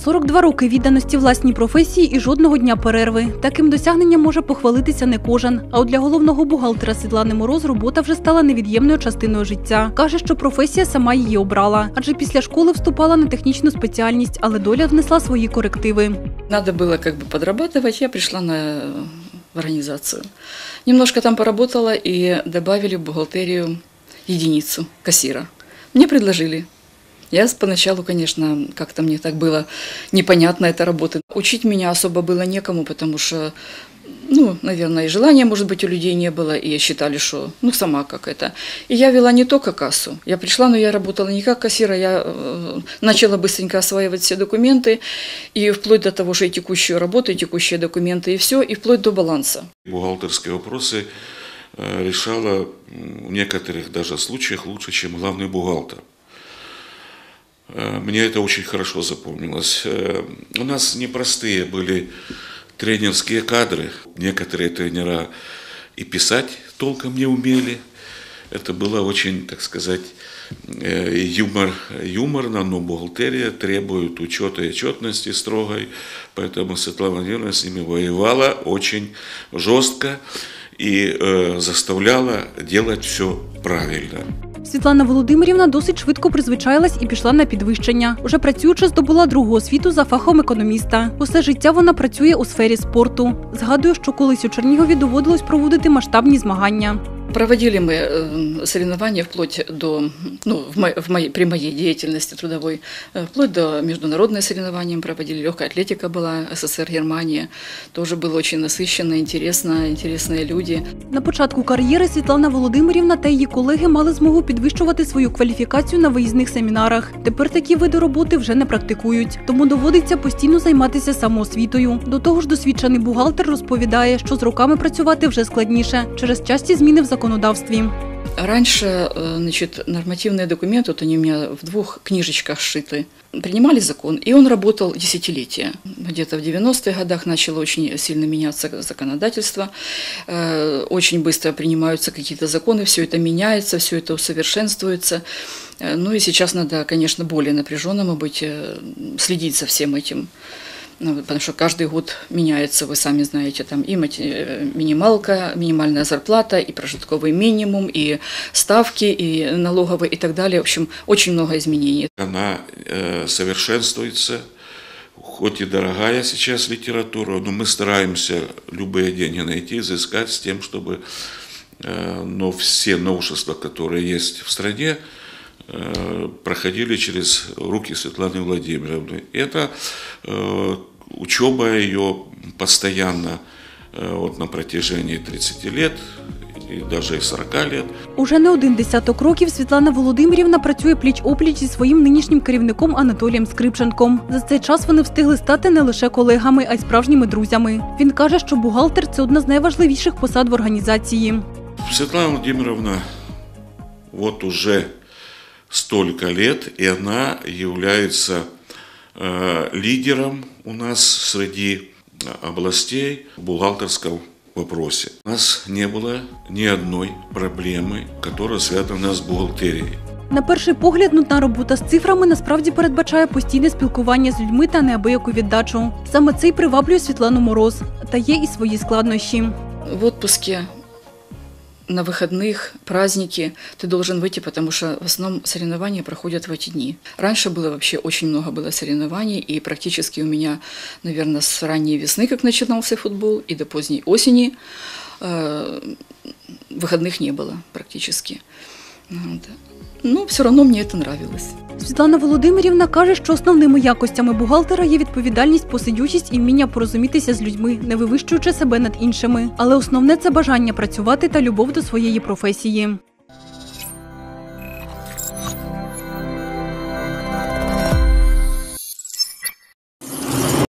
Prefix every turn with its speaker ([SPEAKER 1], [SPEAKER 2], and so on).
[SPEAKER 1] 42 роки відданості власній професії і жодного дня перерви. Таким досягненням може похвалитися не кожен. А от для головного бухгалтера Світлани Мороз робота вже стала невід'ємною частиною життя. Каже, що професія сама її обрала, адже після школи вступала на технічну спеціальність, але доля внесла свої корективи.
[SPEAKER 2] Надо было как бы подрабатывать, я пришла на, в организацию. Немножко там поработала и добавили в бухгалтерию единицу кассира. Мне предложили. Я поначалу, конечно, как-то мне так было непонятно эта работа. Учить меня особо было некому, потому что, ну, наверное, и желания, может быть, у людей не было, и считали, что, ну, сама как это. И я вела не только кассу. Я пришла, но я работала не как кассира, я э, начала быстренько осваивать все документы, и вплоть до того, что и текущую работу, и текущие документы, и все, и вплоть до баланса.
[SPEAKER 3] Бухгалтерские вопросы э, решала в некоторых даже случаях лучше, чем главный бухгалтер. Э, Мне это очень хорошо запомнилось. Э, У нас непростые были тренерские кадры. Некоторые тренера и писать толком не умели. Это было очень, так сказать, э, юмор, юморно, но бухгалтерия требует учета и отчетности строгой. Поэтому Светлана Владимировна с ними воевала очень жестко и э, заставляла делать все правильно.
[SPEAKER 1] Світлана Володимирівна досить швидко призвичаїлась і пішла на підвищення. Уже працюючи, здобула другу освіту за фахом економіста. Усе життя вона працює у сфері спорту. Згадує, що колись у Чернігові доводилось проводити масштабні змагання.
[SPEAKER 2] Проводили мы э, соревнования вплоть до, ну, в мо- в моей, при моей деятельности трудовой, э, вплоть до международные соревнования мы проводили. Легкая атлетика была, СССР, Германия. Тоже было очень насыщенно, интересно, интересные люди.
[SPEAKER 1] На початку кар'єри Світлана Володимирівна та її колеги мали змогу підвищувати свою кваліфікацію на виїзних семінарах. Тепер такі види роботи вже не практикують, тому доводиться постійно займатися самоосвітою. До того ж, досвідчений бухгалтер розповідає, що з роками працювати вже складніше через часті зміни в законодавстві.
[SPEAKER 2] Раньше, э, значит, нормативные документы, вот они у меня в двух книжечках сшиты, принимали закон, и он работал десятилетия. Где-то в 90-х годах начало очень сильно меняться законодательство, э, очень быстро принимаются какие-то законы, все это меняется, все это усовершенствуется. Э, Ну и сейчас надо, конечно, более напряженному быть, э, следить за всем этим. Ну, потому что каждый год меняется, вы сами знаете, там и э, минималка, минимальная зарплата, и прожитковый минимум, и ставки, и налоговые, и так далее. В общем, очень много изменений.
[SPEAKER 3] Она э, совершенствуется, хоть и дорогая сейчас литература, но мы стараемся любые деньги найти, изыскать с тем, чтобы э, но все новшества, которые есть в стране, э, проходили через руки Светланы Владимировны. Это э, учеба ее постоянно э, вот на протяжении 30 лет и даже и 40 лет.
[SPEAKER 1] Уже не один десяток років Світлана Володимирівна працює пліч-опліч зі своїм нинішнім керівником Анатолієм Скрипченком. За цей час вони встигли стати не лише колегами, а й справжніми друзями. Він каже, що бухгалтер це одна з найважливіших посад в організації.
[SPEAKER 3] Светлана Владимировна вот уже столько лет, и она является э, лидером у нас среди областей в бухгалтерском вопросе. У нас не было ни одной проблемы, которая связана с бухгалтерией.
[SPEAKER 1] На перший погляд, нудна робота з цифрами насправді передбачає постійне спілкування з людьми та неабияку віддачу. Саме це й приваблює Світлану Мороз. Та є і свої складнощі.
[SPEAKER 2] В отпуске, на выходных, праздники ты должен выйти, потому что в основном соревнования проходят в эти дни. Раньше было вообще очень много было соревнований, и практически у меня, наверное, с ранней весны, как начинался футбол, и до поздней осени э, выходных не было практически. Вот. Но все равно мне это нравилось.
[SPEAKER 1] Світлана Володимирівна каже, що основними якостями бухгалтера є відповідальність, посидючість і вміння порозумітися з людьми, не вивищуючи себе над іншими. Але основне це бажання працювати та любов до своєї професії.